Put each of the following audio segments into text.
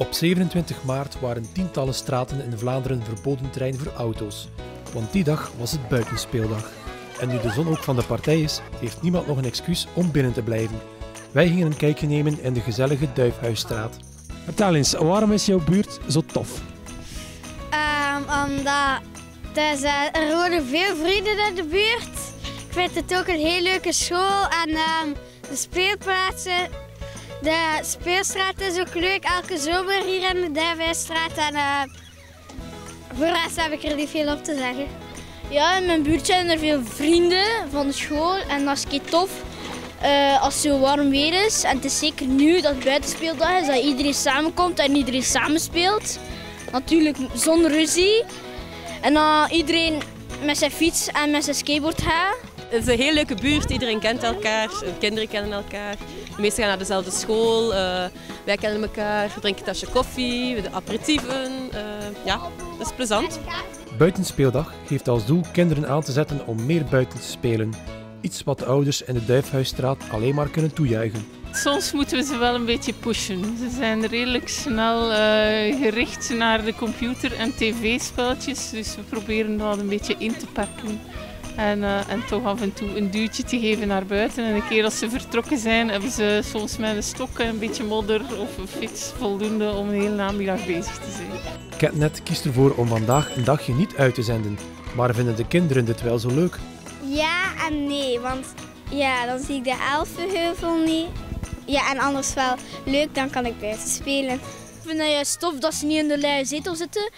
Op 27 maart waren tientallen straten in Vlaanderen verboden terrein voor auto's. Want die dag was het buitenspeeldag. En nu de zon ook van de partij is, heeft niemand nog een excuus om binnen te blijven. Wij gingen een kijkje nemen in de gezellige Duifhuisstraat. Vertel eens, waarom is jouw buurt zo tof? Ehm, omdat dus, er wonen veel vrienden in de buurt. Ik vind het ook een heel leuke school en ehm, de speelplaatsen. De speelstraat is ook leuk, elke zomer hier in de Duivenstraat. En eh, voor de rest heb ik er niet veel op te zeggen. Ja, in mijn buurt zijn er veel vrienden van de school en dat is kei tof. eh, als het zo warm weer is. En het is zeker nu dat het buitenspeeldag is, dat iedereen samenkomt en iedereen samenspeelt. Natuurlijk zonder ruzie. En dan iedereen met zijn fiets en met zijn skateboard gaat. Het is een heel leuke buurt, iedereen kent elkaar, de kinderen kennen elkaar. De meesten gaan naar dezelfde school, eh, wij kennen elkaar, we drinken een tasje koffie, de aperitieven. eh, ja, dat is plezant. Buitenspeeldag heeft als doel kinderen aan te zetten om meer buiten te spelen. Iets wat de ouders in de Duifhuisstraat alleen maar kunnen toejuichen. Soms moeten we ze wel een beetje pushen. Ze zijn redelijk snel eh, gericht naar de computer en tv-spelletjes, dus we proberen dat een beetje in te pakken. En, eh, en toch af en toe een duwtje te geven naar buiten. En een keer als ze vertrokken zijn, hebben ze soms met een stok en een beetje modder of een fiets voldoende om een hele namiddag bezig te zijn. Catnet kiest ervoor om vandaag een dagje niet uit te zenden. Maar vinden de kinderen dit wel zo leuk? Ja en nee, want ja, dan zie ik de Elfenheuvel niet. Ja, en anders wel leuk, dan kan ik buiten spelen. Ik vind het juist tof dat ze niet in de luie zetel zitten.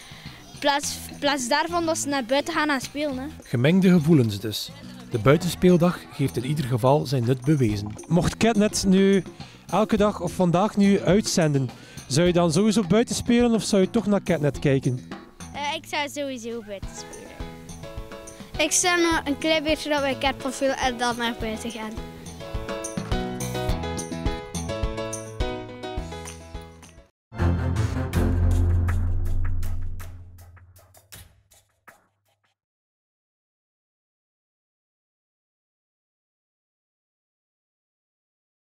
In plaats, plaats daarvan dat ze naar buiten gaan en spelen. Hè. Gemengde gevoelens dus. De buitenspeeldag heeft in ieder geval zijn nut bewezen. Mocht Catnet nu elke dag of vandaag nu uitzenden, zou je dan sowieso buiten spelen of zou je toch naar Catnet kijken? Eh, ik zou sowieso buiten spelen. Ik stel nog een klein beetje op mijn catprofiel en dan naar buiten gaan.